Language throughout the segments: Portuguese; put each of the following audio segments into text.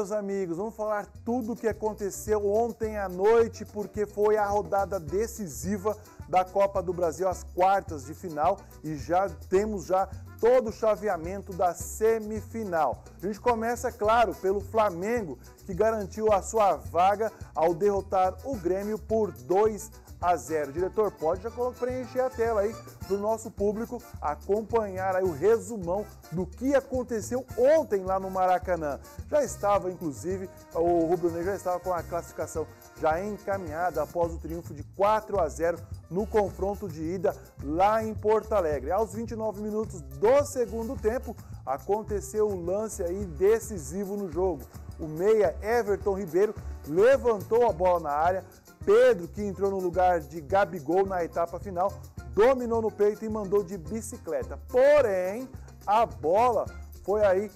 É, meus amigos, vamos falar tudo o que aconteceu ontem à noite, porque foi a rodada decisiva da Copa do Brasil, as quartas de final, e já temos já todo o chaveamento da semifinal. A gente começa, claro, pelo Flamengo, que garantiu a sua vaga ao derrotar o Grêmio por 2 a 0. Diretor, pode já preencher a tela aí para o nosso público acompanhar aí o resumão do que aconteceu ontem lá no Maracanã. Já estava, inclusive, o Rubro Negro já estava com a classificação já encaminhada após o triunfo de 4 a 0 no confronto de ida lá em Porto Alegre. Aos 29 minutos do segundo tempo, aconteceu o lance aí decisivo no jogo. O meia Everton Ribeiro levantou a bola na área, Pedro, que entrou no lugar de Gabigol na etapa final, dominou no peito e mandou de bicicleta. Porém, a bola foi aí,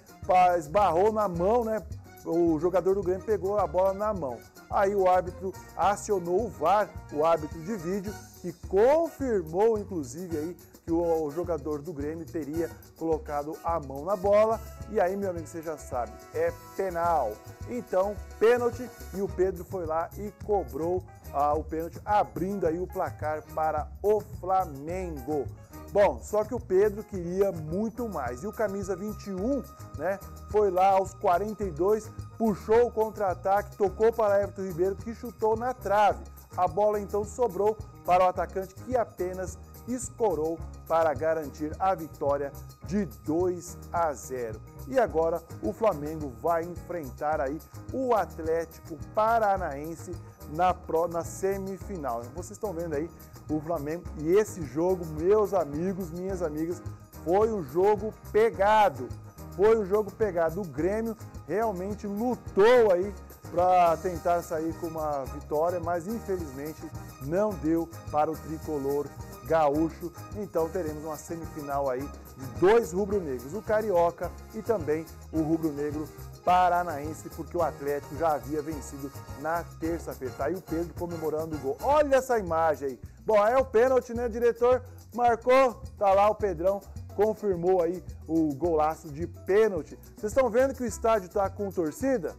esbarrou na mão, né? O jogador do Grêmio pegou a bola na mão. Aí o árbitro acionou o VAR, o árbitro de vídeo, que confirmou, inclusive, aí que o, jogador do Grêmio teria colocado a mão na bola. E aí, meu amigo, você já sabe, é penal. Então, pênalti e o Pedro foi lá e cobrou ah, o pênalti, abrindo aí o placar para o Flamengo. Bom, só que o Pedro queria muito mais. E o camisa 21, né, foi lá aos 42, puxou o contra-ataque, tocou para Everton Ribeiro que chutou na trave. A bola então sobrou para o atacante que apenas escorou para garantir a vitória de 2 a 0. E agora o Flamengo vai enfrentar aí o Atlético Paranaense na, pro, na semifinal. Vocês estão vendo aí o Flamengo e esse jogo, meus amigos, minhas amigas, foi um jogo pegado. Foi um jogo pegado. O Grêmio realmente lutou aí para tentar sair com uma vitória, mas infelizmente não deu para o tricolor gaúcho. Então teremos uma semifinal aí de dois rubro-negros, o carioca e também o rubro-negro paranaense, porque o Atlético já havia vencido na terça-feira. Tá aí o Pedro comemorando o gol. Olha essa imagem aí. Bom, é o pênalti, né, diretor? Marcou, tá lá o Pedrão confirmou aí o golaço de pênalti. Vocês estão vendo que o estádio está com torcida?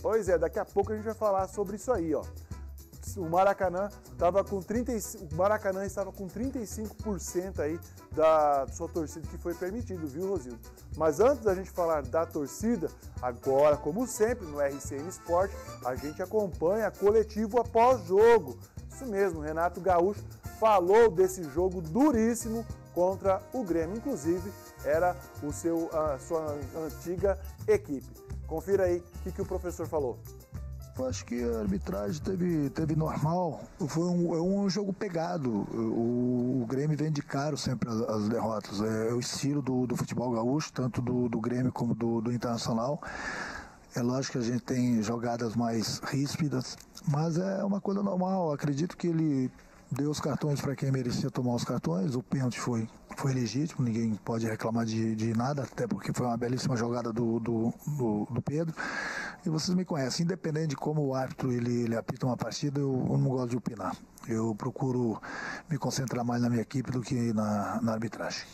Pois é, daqui a pouco a gente vai falar sobre isso aí, ó. O Maracanã estava com 35, o Maracanã estava com 35% aí da sua torcida que foi permitido, viu, Rosildo? Mas antes da gente falar da torcida, agora, como sempre, no RCN Sport, a gente acompanha coletivo após jogo. Isso mesmo, Renato Gaúcho falou desse jogo duríssimo contra o Grêmio, inclusive era o seu, a sua antiga equipe. Confira aí o que, que o professor falou. Eu acho que a arbitragem teve, teve normal. Foi um, é um jogo pegado. O, o, Grêmio vem de caro sempre as, as derrotas. É, é, o estilo do, do futebol gaúcho, tanto do, do Grêmio como do, do Internacional. É lógico que a gente tem jogadas mais ríspidas, mas é uma coisa normal. Acredito que ele deu os cartões para quem merecia tomar os cartões. O pênalti foi, foi legítimo, ninguém pode reclamar de, de nada, até porque foi uma belíssima jogada do, do, do, do, Pedro. E vocês me conhecem, independente de como o árbitro ele, ele apita uma partida, eu, eu não gosto de opinar. Eu procuro me concentrar mais na minha equipe do que na, na arbitragem.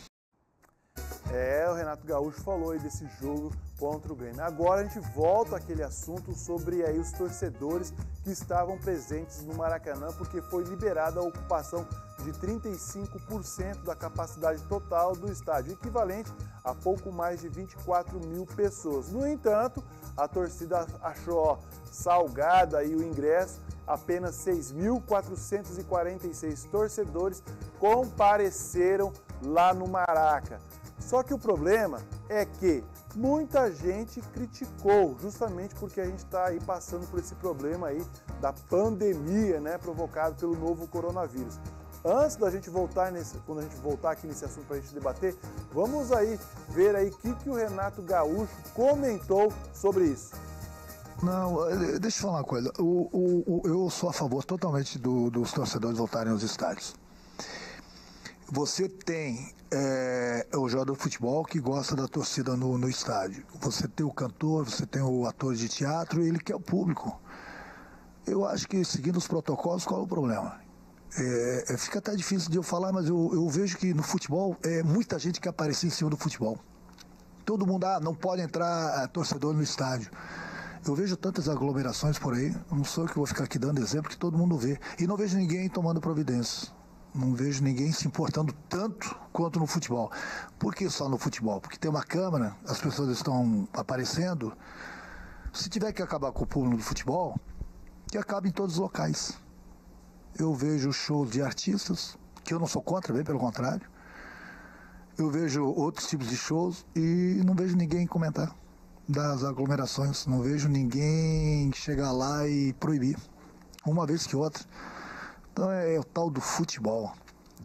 É, o Renato Gaúcho falou aí desse jogo contra o Grêmio. Agora a gente volta àquele assunto sobre aí os torcedores que estavam presentes no Maracanã, porque foi liberada a ocupação de 35% da capacidade total do estádio, equivalente a pouco mais de 24 mil pessoas. No entanto, a torcida achou salgada aí o ingresso, apenas 6.446 torcedores compareceram lá no Maraca. Só que o problema é que muita gente criticou, justamente porque a gente está aí passando por esse problema aí da pandemia, né, provocado pelo novo coronavírus. Antes da gente voltar nesse, quando a gente voltar aqui nesse assunto para a gente debater, vamos aí ver aí o que, que o Renato Gaúcho comentou sobre isso. Não, deixa eu falar uma coisa. O, o, o, eu sou a favor totalmente do, dos torcedores voltarem aos estádios. Você tem é, o jogador de futebol que gosta da torcida no, no estádio. Você tem o cantor, você tem o ator de teatro, ele quer o público. Eu acho que seguindo os protocolos, qual é o problema? É, é, fica até difícil de eu falar, mas eu, eu vejo que no futebol é muita gente que aparece em cima do futebol. Todo mundo, ah, não pode entrar torcedor no estádio. Eu vejo tantas aglomerações por aí, não sou eu que vou ficar aqui dando exemplo, que todo mundo vê. E não vejo ninguém tomando providências. Não vejo ninguém se importando tanto quanto no futebol. Por que só no futebol? Porque tem uma câmera, as pessoas estão aparecendo. Se tiver que acabar com o público do futebol, que acabe em todos os locais. Eu vejo shows de artistas, que eu não sou contra, bem pelo contrário. Eu vejo outros tipos de shows e não vejo ninguém comentar das aglomerações. Não vejo ninguém chegar lá e proibir, uma vez que outra. Então é, é o tal do futebol.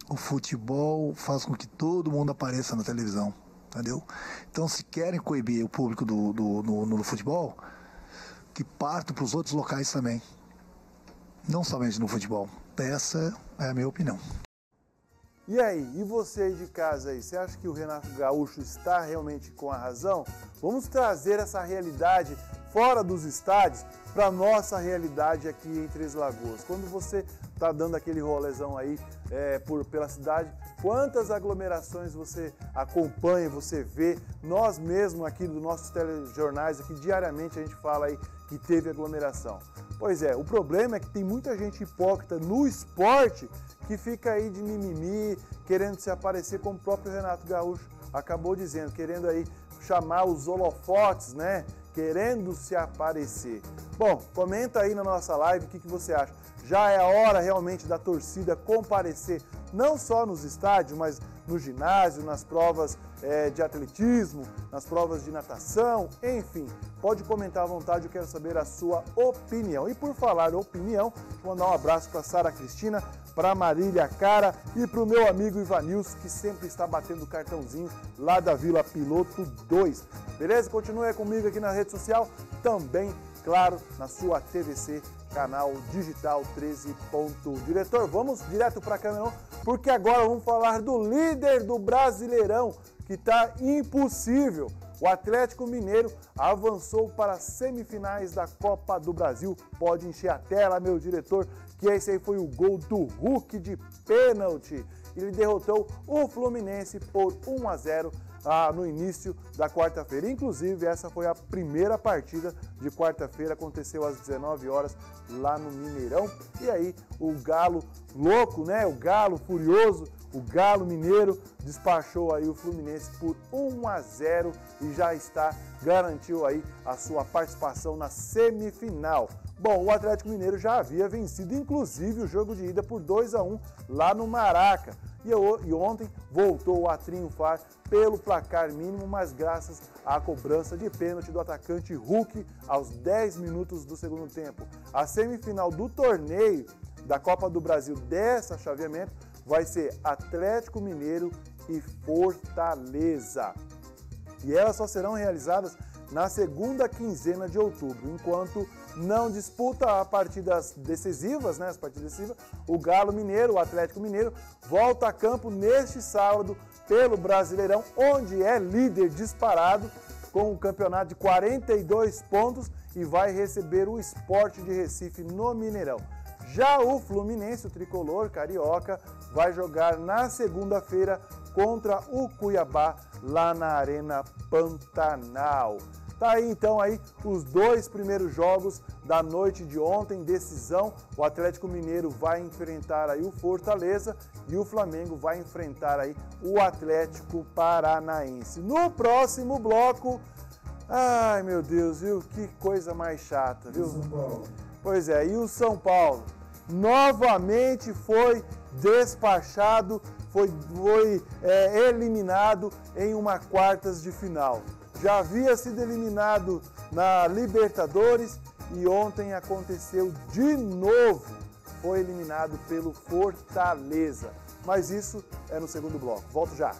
O futebol faz com que todo mundo apareça na televisão, entendeu? Então se querem coibir o público do, do, no futebol, que partam para os outros locais também. Não somente no futebol. Essa é a minha opinião. E aí, e você de casa aí, você acha que o Renato Gaúcho está realmente com a razão? Vamos trazer essa realidade fora dos estádios para nossa realidade aqui em Três Lagoas. Quando você está dando aquele rolezão aí é, por, pela cidade, quantas aglomerações você acompanha, você vê? Nós mesmos aqui dos nossos telejornais, aqui diariamente a gente fala aí que teve aglomeração. Pois é, o problema é que tem muita gente hipócrita no esporte que fica aí de mimimi, querendo se aparecer como o próprio Renato Gaúcho acabou dizendo, querendo aí chamar os holofotes, né? Querendo se aparecer. Bom, comenta aí na nossa live o que, que você acha. Já é a hora realmente da torcida comparecer, não só nos estádios, mas no ginásio, nas provas é, de atletismo, nas provas de natação, enfim. Pode comentar à vontade, eu quero saber a sua opinião. E por falar opinião, vou mandar um abraço para Sara Cristina, para Marília Cara e para o meu amigo Ivanilson, que sempre está batendo cartãozinho lá da Vila Piloto 2. Beleza? Continue comigo aqui na rede social, também, claro, na sua TVC canal digital 13. Diretor, vamos direto para câmera, porque agora vamos falar do líder do Brasileirão, que está impossível. O Atlético Mineiro avançou para as semifinais da Copa do Brasil. Pode encher a tela, meu diretor, que esse aí foi o gol do Hulk de pênalti. Ele derrotou o Fluminense por 1 a 0 ah, no início da quarta-feira. Inclusive, essa foi a primeira partida de quarta-feira, aconteceu às 19 horas lá no Mineirão. E aí, o Galo louco, né? O Galo furioso, o Galo Mineiro despachou aí o Fluminense por 1 a 0 e já está garantiu aí a sua participação na semifinal. Bom, o Atlético Mineiro já havia vencido inclusive o jogo de ida por 2 a 1 lá no Maraca e, e ontem voltou a triunfar pelo placar mínimo, mas graças à cobrança de pênalti do atacante Hulk aos 10 minutos do segundo tempo. A semifinal do torneio da Copa do Brasil dessa chaveamento vai ser Atlético Mineiro e Fortaleza. E elas só serão realizadas na segunda quinzena de outubro, enquanto não disputa a partidas decisivas, né, as partidas decisivas, o Galo Mineiro, o Atlético Mineiro, volta a campo neste sábado pelo Brasileirão, onde é líder disparado com um campeonato de 42 pontos e vai receber o Esporte de Recife no Mineirão. Já o Fluminense, o tricolor carioca, vai jogar na segunda-feira contra o Cuiabá lá na Arena Pantanal. Tá aí então aí os dois primeiros jogos da noite de ontem, decisão. O Atlético Mineiro vai enfrentar aí o Fortaleza e o Flamengo vai enfrentar aí o Atlético Paranaense. No próximo bloco, ai meu Deus, viu? Que coisa mais chata, viu? Pois é, e o São Paulo novamente foi despachado, foi, foi é, eliminado em uma quartas de final já havia sido eliminado na Libertadores e ontem aconteceu de novo. Foi eliminado pelo Fortaleza. Mas isso é no segundo bloco. Volto já.